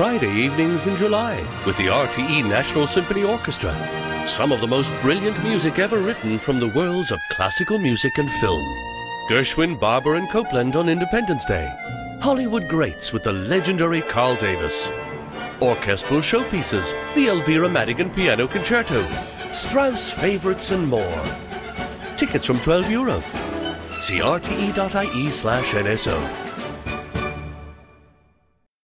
Friday evenings in July with the RTE National Symphony Orchestra. Some of the most brilliant music ever written from the worlds of classical music and film. Gershwin, Barber, and Copland on Independence Day. Hollywood greats with the legendary Carl Davis. Orchestral showpieces, the Elvira Madigan Piano Concerto, Strauss favorites, and more. Tickets from 12 euro. See rte.ie slash NSO.